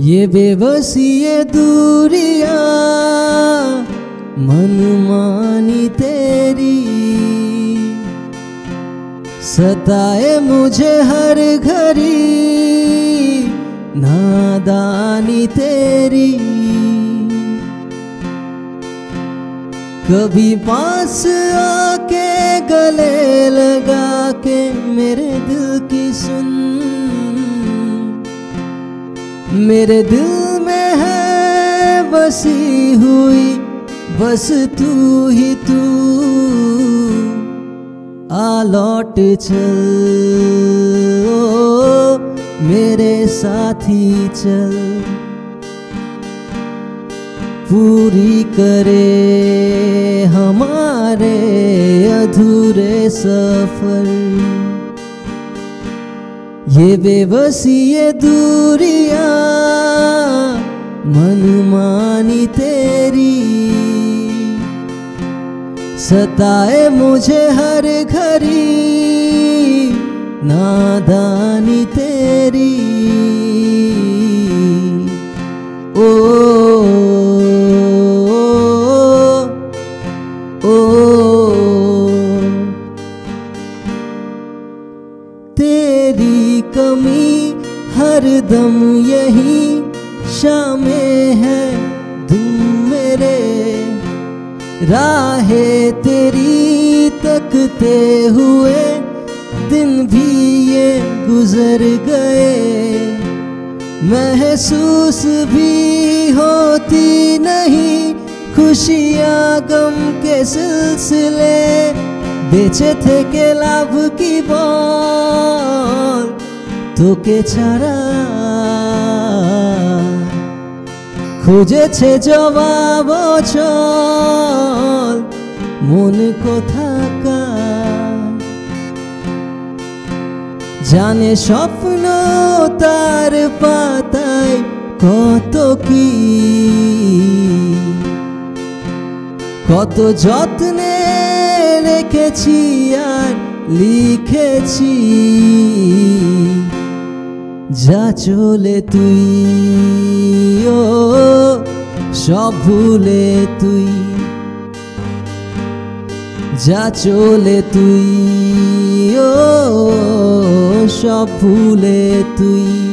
ये बेबसी, ये दूरिया मनमानी तेरी। सताए मुझे हर घड़ी, नादानी तेरी। कभी पास आके गले लगा के मेरे दिल की सुन मेरे दिल में है बसी हुई बस तू ही तू। आ लौट चल ओ, मेरे साथी चल। पूरी करे हमारे अधूरे सफ़र। ये बेबसी ये दूरिया मनमानी तेरी। सताए मुझे हर घड़ी नादानी तेरी। तेरी कमी हर दम यही शामे है। तुम मेरे, राहे तेरी तकते हुए दिन भी ये गुजर गए। महसूस भी होती नहीं खुशियाँ गम के सिलसिले। बेचे थे के लाभ की তোকে ছাড়া খুঁজেছে জবাব চল মন কোথাকার? জানে স্বপ্ন তার পাতায় কত কি? কত যত্নে রেখেছি আর লিখেছি। যা চলে তুই ও সব ভুলে তুই। যা চলে তুই ও সব ভুলে তুই।